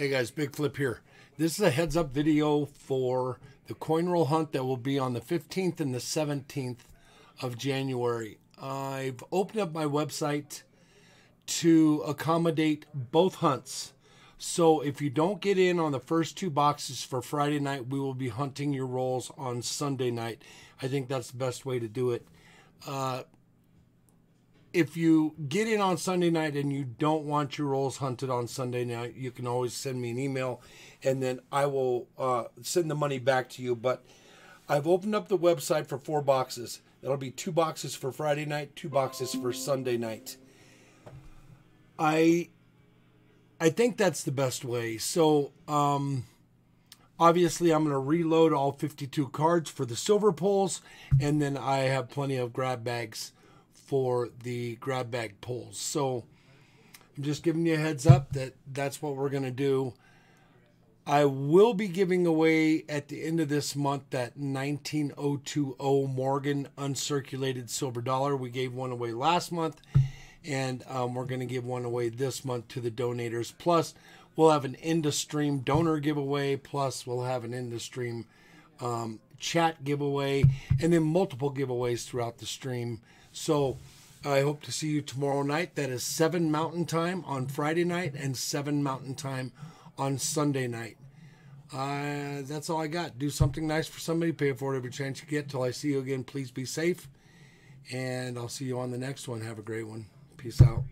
Hey guys, Big Flip here. This is a heads up video for the coin roll hunt that will be on the 15th and the 17th of January. I've opened up my website to accommodate both hunts. So if you don't get in on the first two boxes for Friday night, we will be hunting your rolls on Sunday night. I think that's the best way to do it. Uh, if you get in on Sunday night and you don't want your rolls hunted on Sunday night, you can always send me an email and then I will uh, send the money back to you. But I've opened up the website for four boxes. That'll be two boxes for Friday night, two boxes for Sunday night. I I think that's the best way. So um, obviously I'm going to reload all 52 cards for the silver pulls, and then I have plenty of grab bags for the grab bag pulls. So I'm just giving you a heads up that that's what we're going to do. I will be giving away at the end of this month that 19020 Morgan uncirculated silver dollar. We gave one away last month, and um, we're going to give one away this month to the donators. Plus, we'll have an end of stream donor giveaway. Plus, we'll have an end of stream um, chat giveaway, and then multiple giveaways throughout the stream. So I hope to see you tomorrow night. That is 7 Mountain Time on Friday night and 7 Mountain Time on Sunday night. Uh, that's all I got. Do something nice for somebody. Pay it forward every chance you get. Till I see you again, please be safe. And I'll see you on the next one. Have a great one. Peace out.